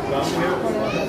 Vamos ver.